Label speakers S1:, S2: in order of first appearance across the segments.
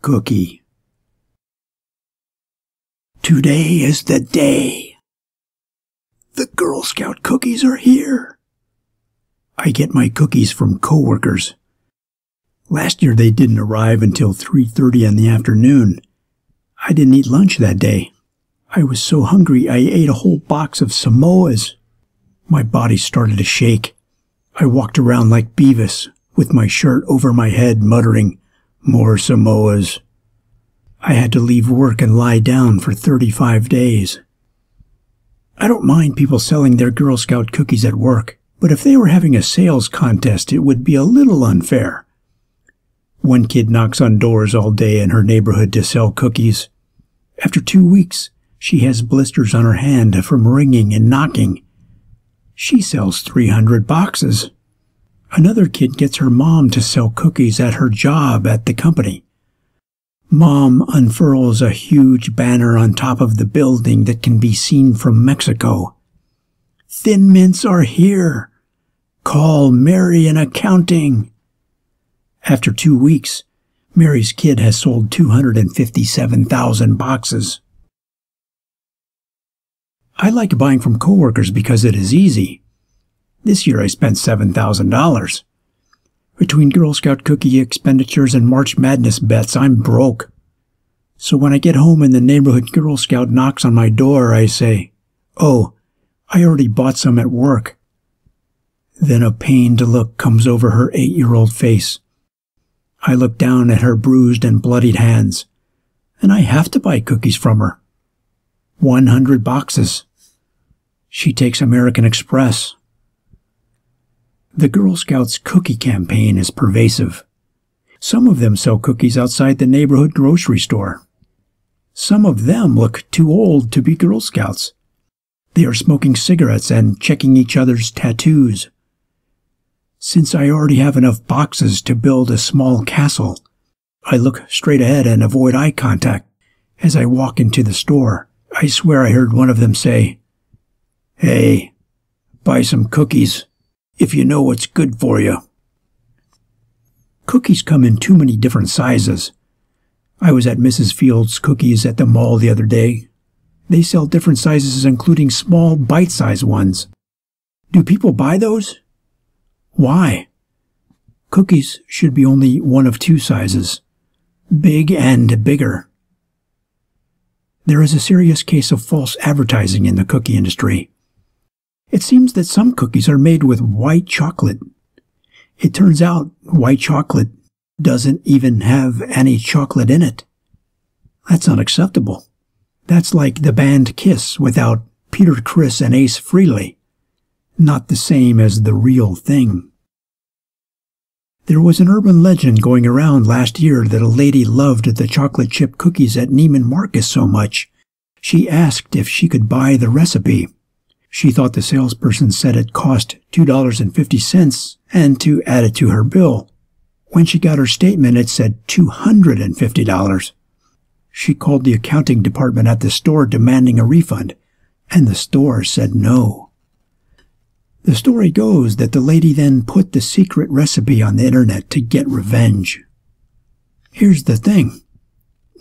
S1: cookie. Today is the day. The Girl Scout cookies are here. I get my cookies from coworkers. Last year they didn't arrive until 3:30 in the afternoon. I didn't eat lunch that day. I was so hungry I ate a whole box of Samoas. My body started to shake. I walked around like Beavis, with my shirt over my head, muttering, More Samoas. I had to leave work and lie down for 35 days. I don't mind people selling their Girl Scout cookies at work, but if they were having a sales contest, it would be a little unfair. One kid knocks on doors all day in her neighborhood to sell cookies. After two weeks, she has blisters on her hand from ringing and knocking. She sells 300 boxes. Another kid gets her mom to sell cookies at her job at the company. Mom unfurls a huge banner on top of the building that can be seen from Mexico. Thin mints are here. Call Mary in accounting. After two weeks, Mary's kid has sold 257,000 boxes. I like buying from coworkers because it is easy. This year I spent $7,000. Between Girl Scout cookie expenditures and March Madness bets, I'm broke. So when I get home and the neighborhood Girl Scout knocks on my door, I say, Oh, I already bought some at work. Then a pained look comes over her eight year old face. I look down at her bruised and bloodied hands, and I have to buy cookies from her. One hundred boxes. She takes American Express. The Girl Scouts cookie campaign is pervasive. Some of them sell cookies outside the neighborhood grocery store. Some of them look too old to be Girl Scouts. They are smoking cigarettes and checking each other's tattoos. Since I already have enough boxes to build a small castle, I look straight ahead and avoid eye contact. As I walk into the store, I swear I heard one of them say, Hey, buy some cookies if you know what's good for you. Cookies come in too many different sizes. I was at Mrs. Fields' Cookies at the mall the other day. They sell different sizes, including small, bite sized ones. Do people buy those? Why? Cookies should be only one of two sizes big and bigger. There is a serious case of false advertising in the cookie industry. It seems that some cookies are made with white chocolate. It turns out white chocolate doesn't even have any chocolate in it. That's unacceptable. That's like the band Kiss without Peter Criss and Ace Frehley not the same as the real thing. There was an urban legend going around last year that a lady loved the chocolate chip cookies at Neiman Marcus so much, she asked if she could buy the recipe. She thought the salesperson said it cost $2.50 and to add it to her bill. When she got her statement, it said $250. She called the accounting department at the store demanding a refund, and the store said no. The story goes that the lady then put the secret recipe on the internet to get revenge. Here's the thing.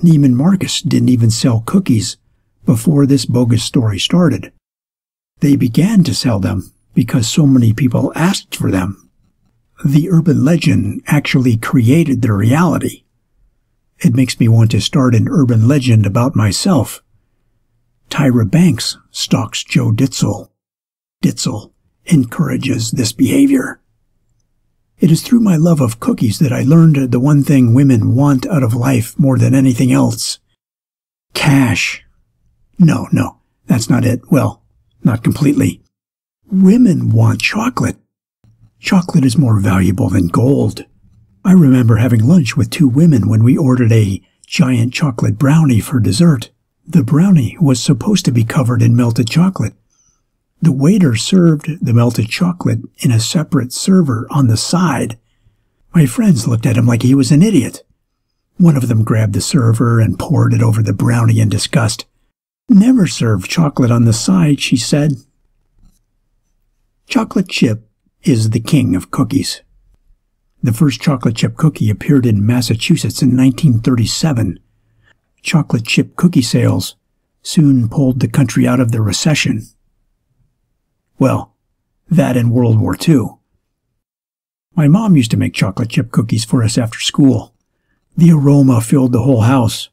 S1: Neiman Marcus didn't even sell cookies before this bogus story started. They began to sell them because so many people asked for them. The urban legend actually created the reality. It makes me want to start an urban legend about myself. Tyra Banks stalks Joe Ditzel. Ditzel encourages this behavior. It is through my love of cookies that I learned the one thing women want out of life more than anything else. Cash. No, no, that's not it. Well, not completely. Women want chocolate. Chocolate is more valuable than gold. I remember having lunch with two women when we ordered a giant chocolate brownie for dessert. The brownie was supposed to be covered in melted chocolate, the waiter served the melted chocolate in a separate server on the side. My friends looked at him like he was an idiot. One of them grabbed the server and poured it over the brownie in disgust. Never serve chocolate on the side, she said. Chocolate chip is the king of cookies. The first chocolate chip cookie appeared in Massachusetts in 1937. Chocolate chip cookie sales soon pulled the country out of the recession. Well, that and World War II. My mom used to make chocolate chip cookies for us after school. The aroma filled the whole house.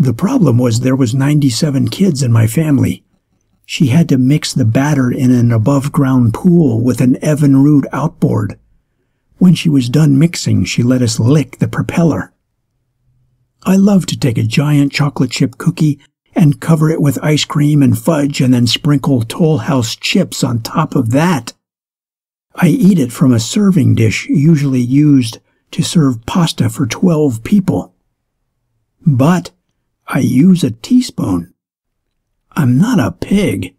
S1: The problem was there was 97 kids in my family. She had to mix the batter in an above-ground pool with an Evinrude outboard. When she was done mixing, she let us lick the propeller. I love to take a giant chocolate chip cookie and cover it with ice cream and fudge and then sprinkle Toll House chips on top of that. I eat it from a serving dish usually used to serve pasta for 12 people. But I use a teaspoon. I'm not a pig.